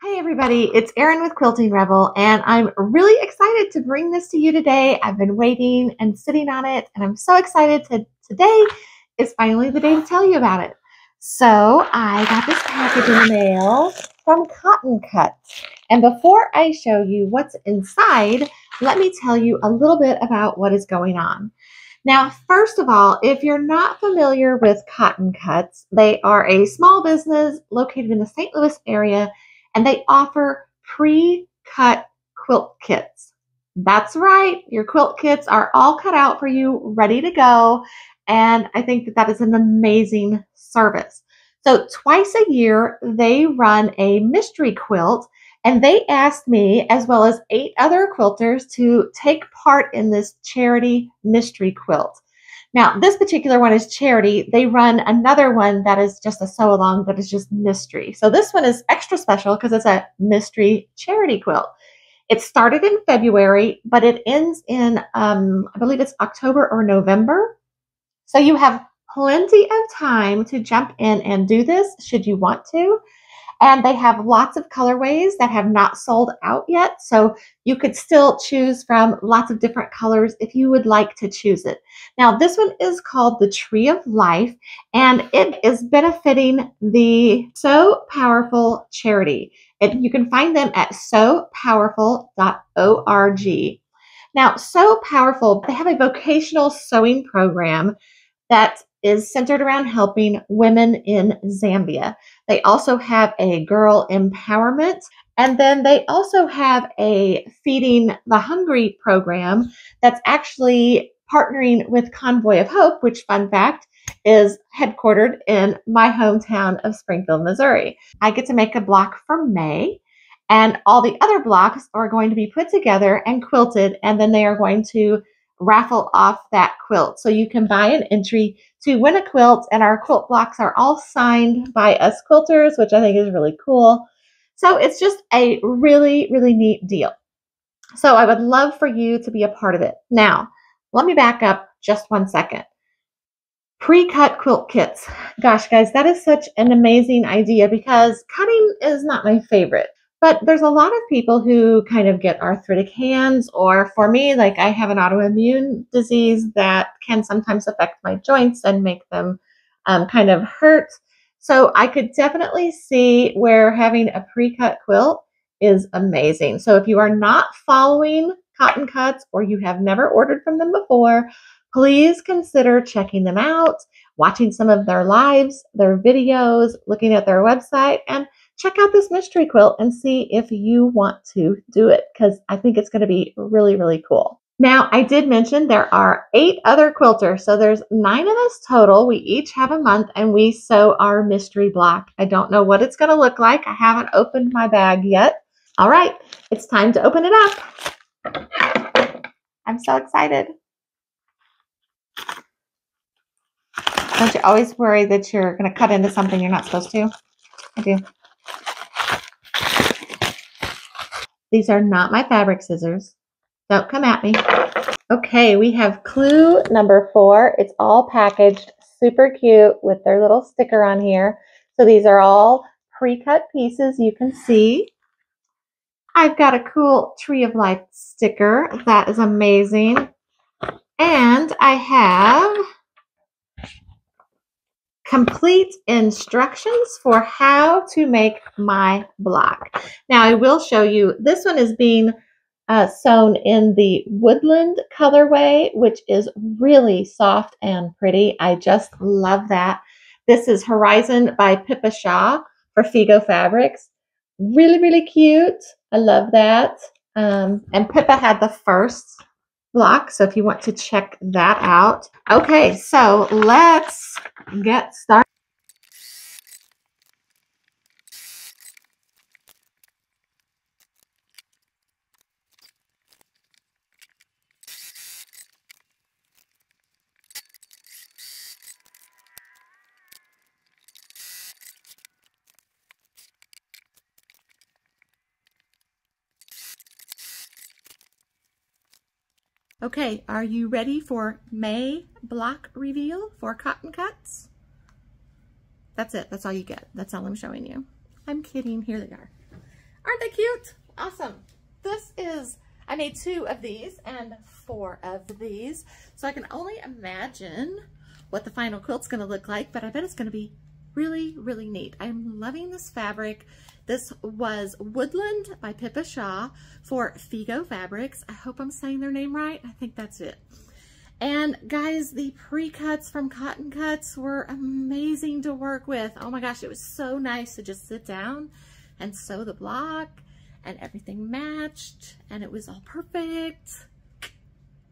Hi everybody, it's Erin with Quilting Rebel and I'm really excited to bring this to you today. I've been waiting and sitting on it and I'm so excited to today is finally the day to tell you about it. So I got this package in the mail from Cotton Cuts. And before I show you what's inside, let me tell you a little bit about what is going on. Now, first of all, if you're not familiar with Cotton Cuts, they are a small business located in the St. Louis area and they offer pre-cut quilt kits. That's right, your quilt kits are all cut out for you, ready to go. And I think that that is an amazing service. So twice a year, they run a mystery quilt and they asked me, as well as eight other quilters, to take part in this charity mystery quilt. Now, this particular one is charity. They run another one that is just a sew along that is just mystery. So this one is extra special because it's a mystery charity quilt. It started in February, but it ends in, um, I believe it's October or November. So you have plenty of time to jump in and do this should you want to. And they have lots of colorways that have not sold out yet. So you could still choose from lots of different colors if you would like to choose it. Now, this one is called the Tree of Life, and it is benefiting the Sew Powerful charity. And you can find them at sewpowerful.org. Now, Sew Powerful, they have a vocational sewing program that is centered around helping women in Zambia. They also have a girl empowerment, and then they also have a Feeding the Hungry program that's actually partnering with Convoy of Hope, which, fun fact, is headquartered in my hometown of Springfield, Missouri. I get to make a block for May, and all the other blocks are going to be put together and quilted, and then they are going to raffle off that quilt. So you can buy an entry to win a quilt, and our quilt blocks are all signed by us quilters, which I think is really cool. So it's just a really, really neat deal. So I would love for you to be a part of it. Now, let me back up just one second. Pre-cut quilt kits. Gosh, guys, that is such an amazing idea because cutting is not my favorite. But there's a lot of people who kind of get arthritic hands, or for me, like I have an autoimmune disease that can sometimes affect my joints and make them um, kind of hurt. So I could definitely see where having a pre cut quilt is amazing. So if you are not following Cotton Cuts or you have never ordered from them before, please consider checking them out, watching some of their lives, their videos, looking at their website, and check out this mystery quilt and see if you want to do it because I think it's going to be really, really cool. Now, I did mention there are eight other quilters, so there's nine of us total. We each have a month and we sew our mystery block. I don't know what it's going to look like. I haven't opened my bag yet. All right, it's time to open it up. I'm so excited. Don't you always worry that you're going to cut into something you're not supposed to? I do. These are not my fabric scissors. Don't come at me. Okay, we have clue number four. It's all packaged super cute with their little sticker on here. So these are all pre-cut pieces you can see. I've got a cool Tree of Life sticker. That is amazing. And I have complete instructions for how to make my block. Now I will show you, this one is being uh, sewn in the woodland colorway, which is really soft and pretty. I just love that. This is Horizon by Pippa Shaw for Figo Fabrics. Really, really cute. I love that. Um, and Pippa had the first block. So if you want to check that out. Okay, so let's get started. Okay, are you ready for May block reveal for cotton cuts? That's it. That's all you get. That's all I'm showing you. I'm kidding. Here they are. Aren't they cute? Awesome. This is, I made two of these and four of these. So I can only imagine what the final quilt's gonna look like, but I bet it's gonna be really, really neat. I'm loving this fabric. This was Woodland by Pippa Shaw for Figo Fabrics. I hope I'm saying their name right. I think that's it. And guys, the pre-cuts from Cotton Cuts were amazing to work with. Oh my gosh, it was so nice to just sit down and sew the block and everything matched and it was all perfect.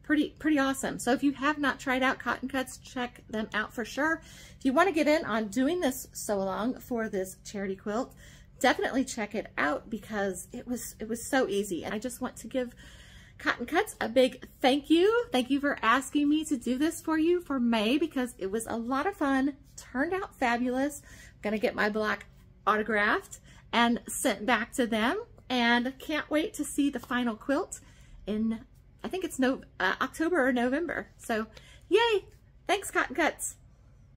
Pretty, pretty awesome. So if you have not tried out Cotton Cuts, check them out for sure. If you want to get in on doing this sew along for this charity quilt, definitely check it out because it was, it was so easy. And I just want to give Cotton Cuts, a big thank you. Thank you for asking me to do this for you for May because it was a lot of fun, turned out fabulous. I'm gonna get my black autographed and sent back to them and can't wait to see the final quilt in, I think it's no, uh, October or November. So yay, thanks Cotton Cuts.